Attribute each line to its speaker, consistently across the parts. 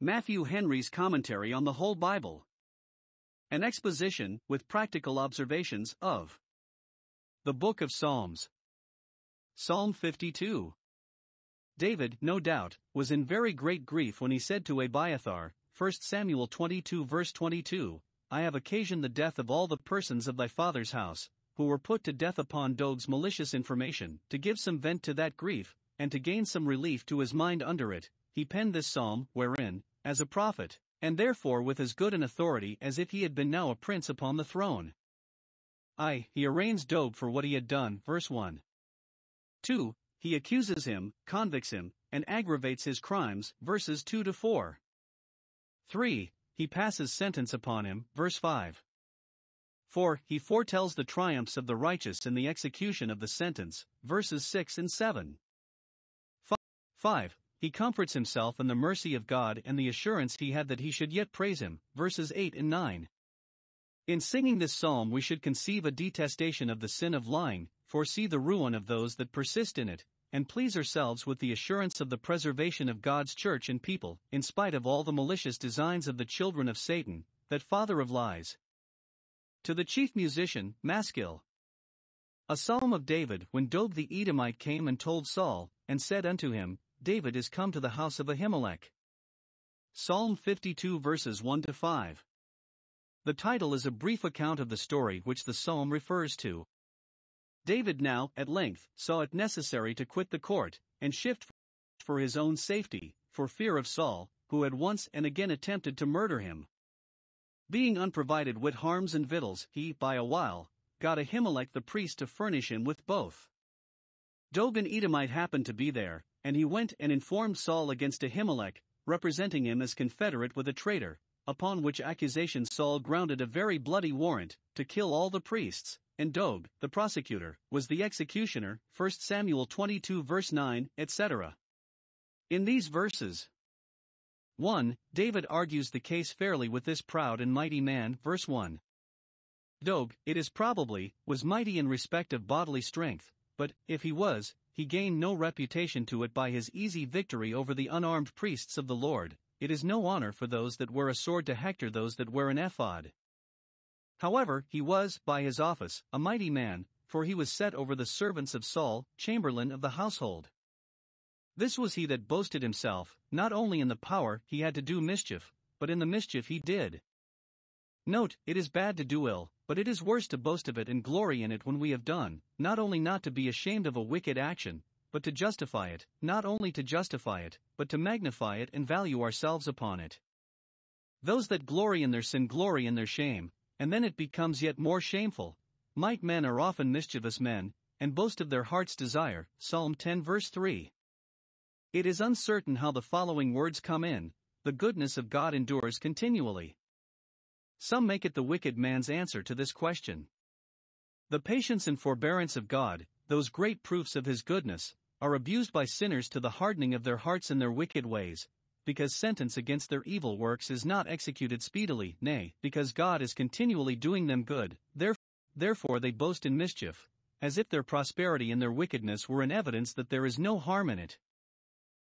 Speaker 1: Matthew Henry's Commentary on the Whole Bible. An exposition, with practical observations, of the Book of Psalms. Psalm 52. David, no doubt, was in very great grief when he said to Abiathar, 1 Samuel 22 verse 22, I have occasioned the death of all the persons of thy father's house, who were put to death upon Doeg's malicious information, to give some vent to that grief, and to gain some relief to his mind under it, he penned this psalm, wherein, as a prophet, and therefore with as good an authority as if he had been now a prince upon the throne. I, he arraigns Doeg for what he had done, verse 1. 2. He accuses him, convicts him, and aggravates his crimes, verses 2 to 4. 3. He passes sentence upon him, verse 5. 4. He foretells the triumphs of the righteous in the execution of the sentence, verses 6 and 7. 5. He comforts himself in the mercy of God and the assurance he had that he should yet praise him. Verses 8 and 9. In singing this psalm, we should conceive a detestation of the sin of lying, foresee the ruin of those that persist in it, and please ourselves with the assurance of the preservation of God's church and people, in spite of all the malicious designs of the children of Satan, that father of lies. To the chief musician, Maskil. A psalm of David when Doeg the Edomite came and told Saul, and said unto him, David is come to the house of Ahimelech. Psalm 52 verses 1 to 5. The title is a brief account of the story which the psalm refers to. David now, at length, saw it necessary to quit the court, and shift for his own safety, for fear of Saul, who had once and again attempted to murder him. Being unprovided with harms and victuals, he, by a wile, got Ahimelech the priest to furnish him with both. Doeg an Edomite happened to be there, and he went and informed Saul against Ahimelech, representing him as confederate with a traitor, upon which accusation Saul grounded a very bloody warrant to kill all the priests, and Doeg, the prosecutor, was the executioner. 1 Samuel 22 verse 9, etc. In these verses, 1. David argues the case fairly with this proud and mighty man. Verse 1. Doeg, it is probably, was mighty in respect of bodily strength, but, if he was, he gained no reputation to it by his easy victory over the unarmed priests of the Lord. It is no honor for those that wear a sword to hector those that wear an ephod. However, he was, by his office, a mighty man, for he was set over the servants of Saul, chamberlain of the household. This was he that boasted himself, not only in the power he had to do mischief, but in the mischief he did. Note, it is bad to do ill, but it is worse to boast of it and glory in it when we have done, not only not to be ashamed of a wicked action, but to justify it, not only to justify it, but to magnify it and value ourselves upon it. Those that glory in their sin glory in their shame, and then it becomes yet more shameful. Might men are often mischievous men, and boast of their heart's desire. Psalm 10 verse 3. It is uncertain how the following words come in the goodness of God endures continually. Some make it the wicked man's answer to this question. The patience and forbearance of God, those great proofs of His goodness, are abused by sinners to the hardening of their hearts in their wicked ways, because sentence against their evil works is not executed speedily, nay, because God is continually doing them good, therefore they boast in mischief, as if their prosperity and their wickedness were an evidence that there is no harm in it.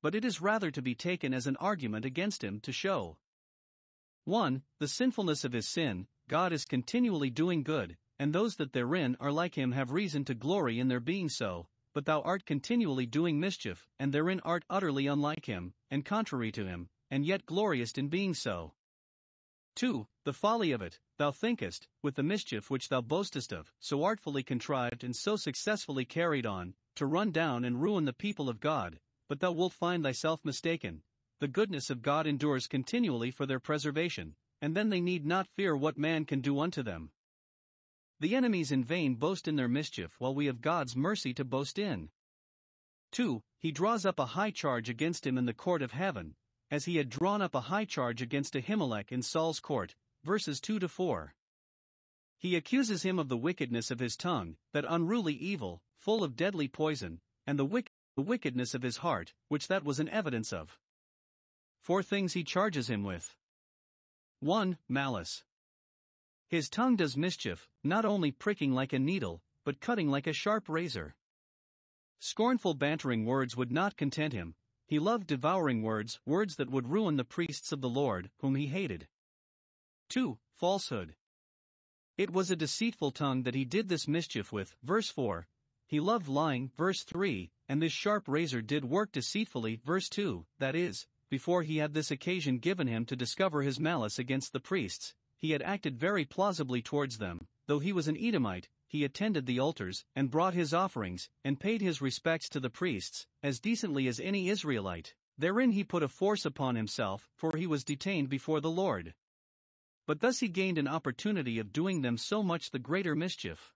Speaker 1: But it is rather to be taken as an argument against him to show 1. The sinfulness of his sin, God is continually doing good, and those that therein are like him have reason to glory in their being so, but thou art continually doing mischief, and therein art utterly unlike him, and contrary to him, and yet glorious in being so. 2. The folly of it, thou thinkest, with the mischief which thou boastest of, so artfully contrived and so successfully carried on, to run down and ruin the people of God, but thou wilt find thyself mistaken, the goodness of God endures continually for their preservation, and then they need not fear what man can do unto them. The enemies in vain boast in their mischief while we have God's mercy to boast in. 2. He draws up a high charge against him in the court of heaven, as he had drawn up a high charge against Ahimelech in Saul's court, verses 2 to 4. He accuses him of the wickedness of his tongue, that unruly evil, full of deadly poison, and the, wick- the wickedness of his heart, which that was an evidence of. Four things he charges him with 1. Malice. His tongue does mischief, not only pricking like a needle, but cutting like a sharp razor. Scornful bantering words would not content him, He loved devouring words, words that would ruin the priests of the Lord, whom he hated. 2. Falsehood. It was a deceitful tongue that he did this mischief with. Verse 4. He loved lying. Verse 3. And this sharp razor did work deceitfully. Verse 2. That is, before he had this occasion given him to discover his malice against the priests, he had acted very plausibly towards them, though he was an Edomite, he attended the altars, and brought his offerings, and paid his respects to the priests, as decently as any Israelite. Therein he put a force upon himself, for he was detained before the Lord. But thus he gained an opportunity of doing them so much the greater mischief.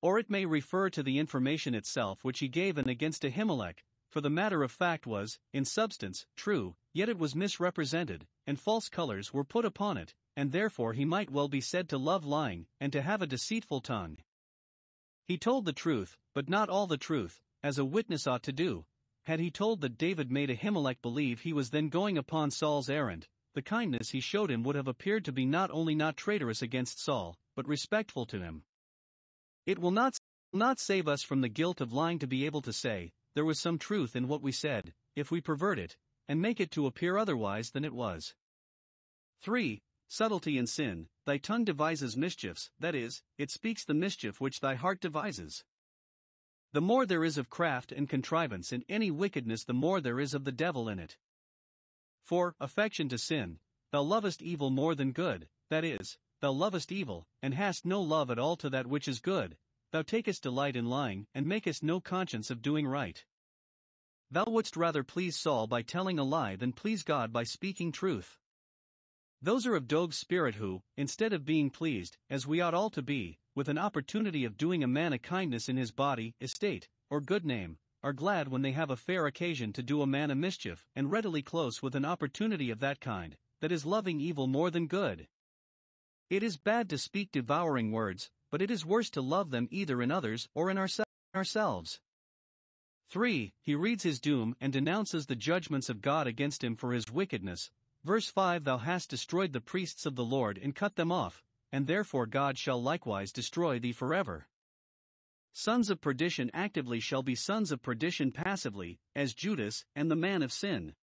Speaker 1: Or it may refer to the information itself which he gave and against Ahimelech, for the matter of fact was, in substance, true, yet it was misrepresented, and false colors were put upon it, and therefore he might well be said to love lying, and to have a deceitful tongue. He told the truth, but not all the truth, as a witness ought to do. Had he told that David made Ahimelech believe he was then going upon Saul's errand, the kindness he showed him would have appeared to be not only not traitorous against Saul, but respectful to him. It will not, not save us from the guilt of lying to be able to say, there was some truth in what we said, if we pervert it, and make it to appear otherwise than it was. 3. Subtlety in sin, thy tongue devises mischiefs, that is, it speaks the mischief which thy heart devises. The more there is of craft and contrivance in any wickedness, the more there is of the devil in it. For, affection to sin, thou lovest evil more than good, that is, thou lovest evil, and hast no love at all to that which is good, thou takest delight in lying, and makest no conscience of doing right. Thou wouldst rather please Saul by telling a lie than please God by speaking truth. Those are of Doeg's spirit who, instead of being pleased, as we ought all to be, with an opportunity of doing a man a kindness in his body, estate, or good name, are glad when they have a fair occasion to do a man a mischief, and readily close with an opportunity of that kind, that is loving evil more than good. It is bad to speak devouring words, but it is worse to love them either in others or in ourse- ourselves. 3. He reads his doom and denounces the judgments of God against him for his wickedness. Verse 5 Thou hast destroyed the priests of the Lord and cut them off, and therefore God shall likewise destroy thee forever. Sons of perdition actively shall be sons of perdition passively, as Judas and the man of sin.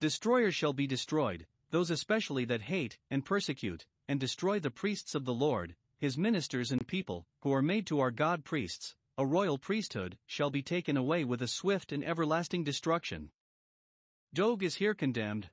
Speaker 1: Destroyers shall be destroyed, those especially that hate and persecute and destroy the priests of the Lord, his ministers and people, who are made to our God priests, a royal priesthood, shall be taken away with a swift and everlasting destruction. Doeg is here condemned.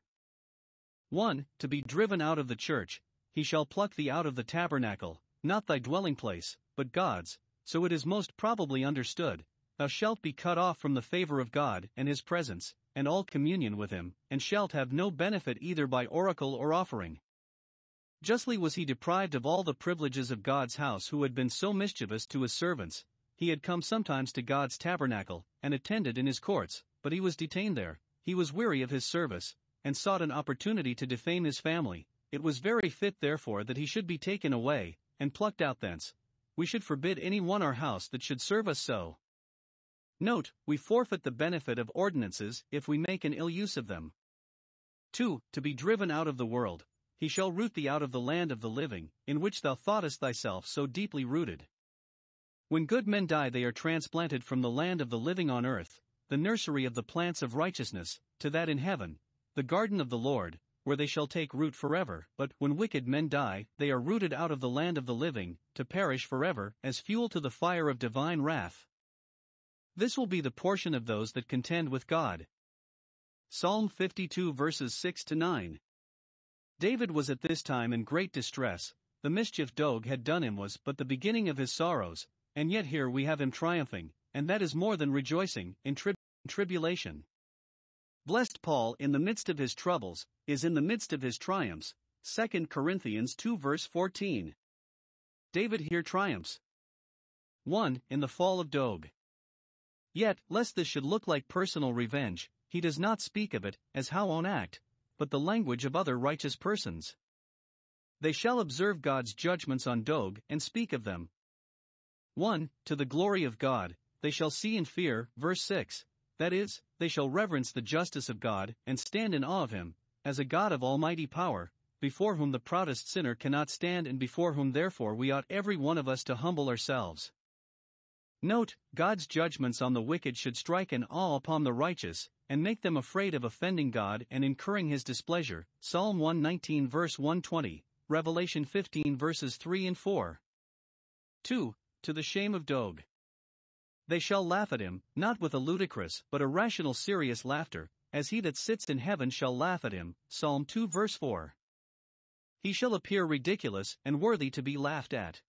Speaker 1: 1. To be driven out of the church, he shall pluck thee out of the tabernacle, not thy dwelling place, but God's, so it is most probably understood, thou shalt be cut off from the favor of God and his presence, and all communion with him, and shalt have no benefit either by oracle or offering. Justly was he deprived of all the privileges of God's house who had been so mischievous to his servants. He had come sometimes to God's tabernacle, and attended in his courts, but he was detained there. He was weary of his service, and sought an opportunity to defame his family. It was very fit, therefore, that he should be taken away, and plucked out thence. We should forbid any one our house that should serve us so. Note, we forfeit the benefit of ordinances if we make an ill use of them. 2. To be driven out of the world he shall root thee out of the land of the living, in which thou thoughtest thyself so deeply rooted. When good men die, they are transplanted from the land of the living on earth, the nursery of the plants of righteousness, to that in heaven, the garden of the Lord, where they shall take root forever. But when wicked men die, they are rooted out of the land of the living, to perish forever, as fuel to the fire of divine wrath. This will be the portion of those that contend with God. Psalm 52 verses 6 to 9. David was at this time in great distress, the mischief Doeg had done him was but the beginning of his sorrows, and yet here we have him triumphing, and that is more than rejoicing, in trib- tribulation. Blessed Paul, in the midst of his troubles, is in the midst of his triumphs. 2 Corinthians 2 verse 14. David here triumphs. 1. In the fall of Doeg. Yet, lest this should look like personal revenge, he does not speak of it as how on act, but the language of other righteous persons. They shall observe God's judgments on Doeg and speak of them. 1. To the glory of God, they shall see and fear, verse 6. That is, they shall reverence the justice of God and stand in awe of Him, as a God of almighty power, before whom the proudest sinner cannot stand and before whom therefore we ought every one of us to humble ourselves. Note, God's judgments on the wicked should strike an awe upon the righteous, and make them afraid of offending God and incurring his displeasure. Psalm 119 verse 120, Revelation 15 verses 3 and 4. 2. To the shame of Doeg. They shall laugh at him, not with a ludicrous, but a rational serious laughter, as he that sits in heaven shall laugh at him. Psalm 2 verse 4. He shall appear ridiculous and worthy to be laughed at.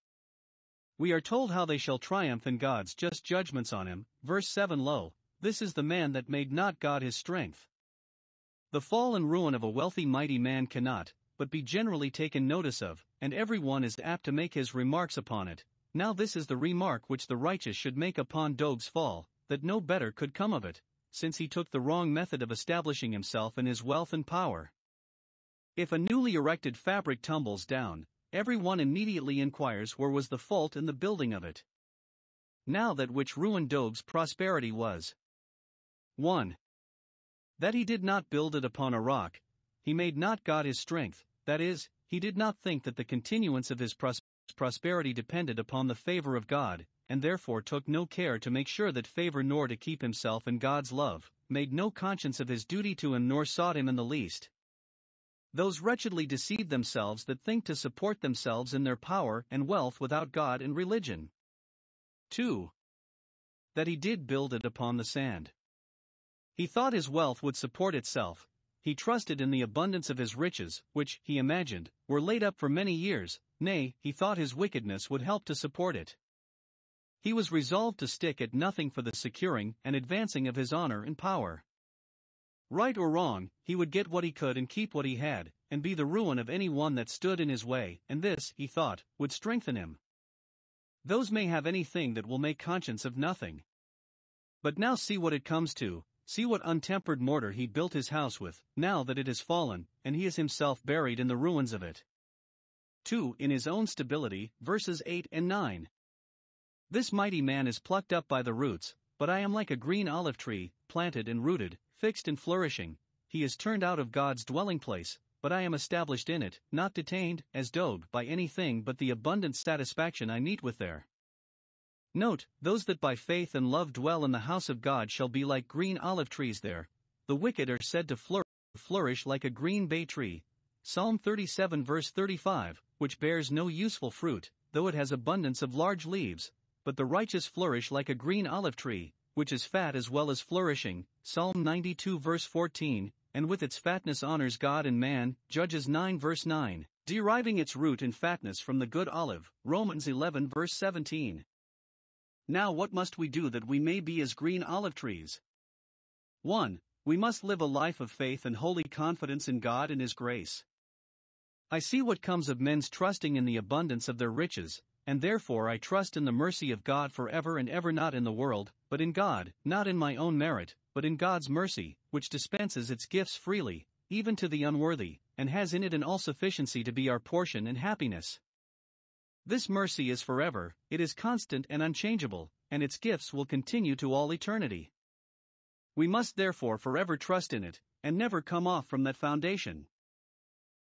Speaker 1: We are told how they shall triumph in God's just judgments on him. Verse 7 Lo, this is the man that made not God his strength. The fall and ruin of a wealthy mighty man cannot, but be generally taken notice of, and every one is apt to make his remarks upon it. Now, this is the remark which the righteous should make upon Doeg's fall, that no better could come of it, since he took the wrong method of establishing himself in his wealth and power. If a newly erected fabric tumbles down, every one immediately inquires where was the fault in the building of it. Now that which ruined Doeg's prosperity was 1. That he did not build it upon a rock, he made not God his strength, that is, he did not think that the continuance of his pros- prosperity depended upon the favor of God, and therefore took no care to make sure that favor nor to keep himself in God's love, made no conscience of his duty to him nor sought him in the least. Those wretchedly deceive themselves that think to support themselves in their power and wealth without God and religion. 2. That he did build it upon the sand. He thought his wealth would support itself, he trusted in the abundance of his riches, which, he imagined, were laid up for many years, nay, he thought his wickedness would help to support it. He was resolved to stick at nothing for the securing and advancing of his honor and power. Right or wrong, he would get what he could and keep what he had, and be the ruin of any one that stood in his way, and this, he thought, would strengthen him. Those may have anything that will make conscience of nothing. But now see what it comes to, see what untempered mortar he built his house with, now that it has fallen, and he is himself buried in the ruins of it. 2. In his own stability, verses 8 and 9. This mighty man is plucked up by the roots, but I am like a green olive tree, planted and rooted, fixed and flourishing, he is turned out of God's dwelling place, but I am established in it, not detained, as Doeg, by anything but the abundant satisfaction I meet with there. Note, those that by faith and love dwell in the house of God shall be like green olive trees there. The wicked are said to flourish, flourish like a green bay tree. Psalm 37 verse 35, which bears no useful fruit, though it has abundance of large leaves, but the righteous flourish like a green olive tree, which is fat as well as flourishing, Psalm 92 verse 14, and with its fatness honors God and man, Judges 9 verse 9, deriving its root in fatness from the good olive, Romans 11 verse 17. Now what must we do that we may be as green olive trees? 1. We must live a life of faith and holy confidence in God and His grace. I see what comes of men's trusting in the abundance of their riches, and therefore I trust in the mercy of God forever and ever, not in the world, but in God, not in my own merit, but in God's mercy, which dispenses its gifts freely, even to the unworthy, and has in it an all sufficiency to be our portion and happiness. This mercy is forever, it is constant and unchangeable, and its gifts will continue to all eternity. We must therefore forever trust in it, and never come off from that foundation.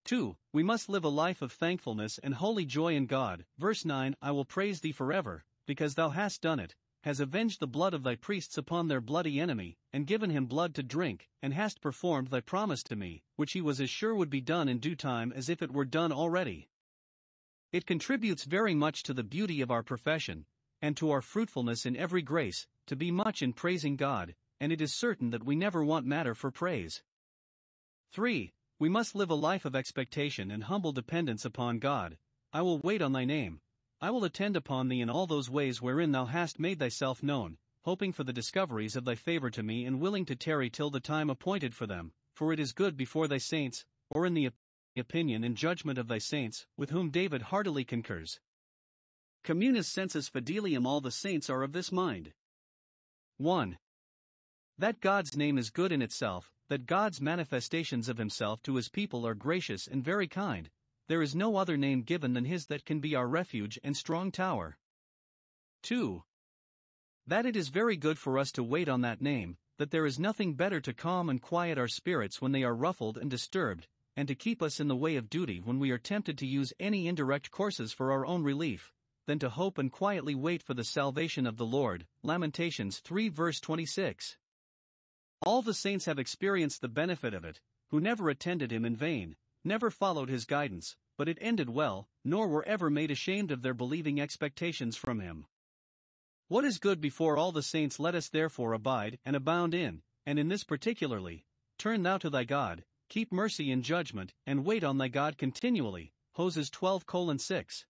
Speaker 1: 2. We must live a life of thankfulness and holy joy in God. Verse 9 I will praise thee forever, because thou hast done it, has avenged the blood of thy priests upon their bloody enemy, and given him blood to drink, and hast performed thy promise to me, which he was as sure would be done in due time as if it were done already. It contributes very much to the beauty of our profession, and to our fruitfulness in every grace, to be much in praising God, and it is certain that we never want matter for praise. 3. We must live a life of expectation and humble dependence upon God. I will wait on thy name. I will attend upon thee in all those ways wherein thou hast made thyself known, hoping for the discoveries of thy favor to me and willing to tarry till the time appointed for them, for it is good before thy saints, or in the opinion and judgment of thy saints, with whom David heartily concurs. Communis sensus fidelium all the saints are of this mind. 1. That God's name is good in itself, that God's manifestations of himself to his people are gracious and very kind, there is no other name given than his that can be our refuge and strong tower. 2. That it is very good for us to wait on that name, that there is nothing better to calm and quiet our spirits when they are ruffled and disturbed, and to keep us in the way of duty when we are tempted to use any indirect courses for our own relief. than to hope and quietly wait for the salvation of the Lord. Lamentations 3 verse 26. All the saints have experienced the benefit of it, who never attended him in vain, never followed his guidance, but it ended well, nor were ever made ashamed of their believing expectations from him. What is good before all the saints let us therefore abide and abound in, and in this particularly, turn thou to thy God, keep mercy and judgment, and wait on thy God continually. Hosea 12 6.